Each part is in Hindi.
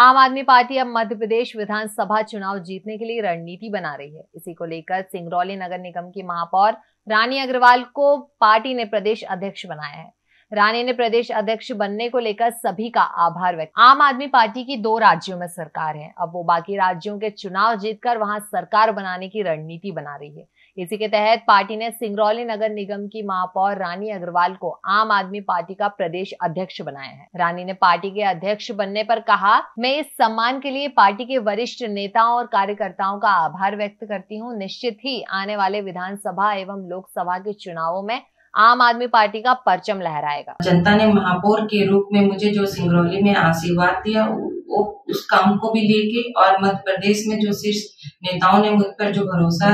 आम आदमी पार्टी अब मध्य प्रदेश विधानसभा चुनाव जीतने के लिए रणनीति बना रही है। इसी को लेकर सिंगरौली नगर निगम की महापौर रानी अग्रवाल को पार्टी ने प्रदेश अध्यक्ष बनाया है। रानी ने प्रदेश अध्यक्ष बनने को लेकर सभी का आभार व्यक्त आम आदमी पार्टी की दो राज्यों में सरकार है। अब वो बाकी राज्यों के चुनाव जीतकर वहाँ सरकार बनाने की रणनीति बना रही है। इसी के तहत पार्टी ने सिंगरौली नगर निगम की महापौर रानी अग्रवाल को आम आदमी पार्टी का प्रदेश अध्यक्ष बनाया है। रानी ने पार्टी के अध्यक्ष बनने पर कहा, मैं इस सम्मान के लिए पार्टी के वरिष्ठ नेताओं और कार्यकर्ताओं का आभार व्यक्त करती हूँ। निश्चित ही आने वाले विधानसभा एवं लोकसभा के चुनावों में आम आदमी पार्टी का परचम लहराएगा। जनता ने महापौर के रूप में मुझे जो सिंगरौली में आशीर्वाद दिया, वो उस काम को भी लेके और मध्य प्रदेश में जो शीर्ष नेताओं ने मुझ पर जो भरोसा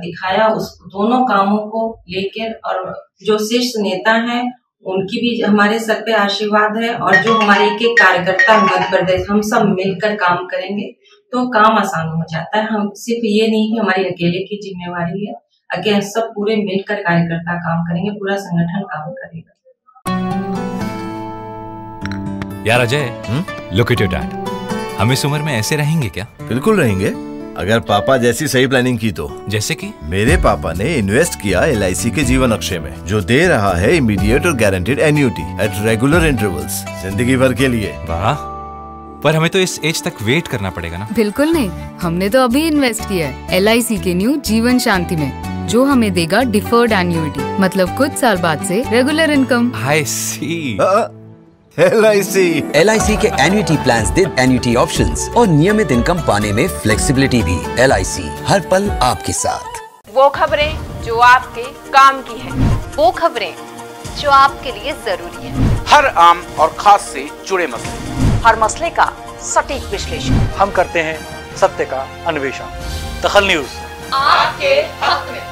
दिखाया, उस दोनों कामों को लेकर और जो शीर्ष नेता हैं, उनकी भी हमारे सर पे आशीर्वाद है और जो हमारे एक कार्यकर्ता मध्य प्रदेश हम सब मिलकर काम करेंगे तो काम आसान हो जाता है। हम सिर्फ़ ये नहीं कि हमारी अकेले की जिम्मेवारी है अगेन सब पूरे मिलकर कार्यकर्ता काम करेंगे पूरा संगठन काम करेगा। यार Ajay look at your dad हम इस उम्र में ऐसे रहेंगे क्या? बिल्कुल रहेंगे। अगर पापा जैसी सही प्लानिंग की तो। जैसे कि? मेरे पापा ने इन्वेस्ट किया एलआईसी के जीवन अक्षय में जो दे रहा है इमीडिएट और guaranteed annuity at regular intervals ज़िंदगी भर के लिए। वाह। पर हमें तो इस एज तक वेट करना पड़ेगा ना। बिल्कुल नहीं। हमने तो अभी इन्वेस्ट किया है LIC के न्यू जीवन शांति में। जो हमें देगा डिफर्ड एन्यूटी मतलब कुछ साल बाद से regular income I C L I C L I C के एन्यूटी प्लान दे एन्यूटी ऑप्शन और नियमित इनकम पाने में फ्लेक्सिबिलिटी भी एल आई सी हर पल आपके साथ। वो खबरें जो आपके काम की है वो खबरें जो आपके लिए ज़रूरी है। हर आम और खास से जुड़े मसले। हर मसले का सटीक विश्लेषण। हम करते हैं सत्य का अन्वेषण। दखल न्यूज़। आपके हक में।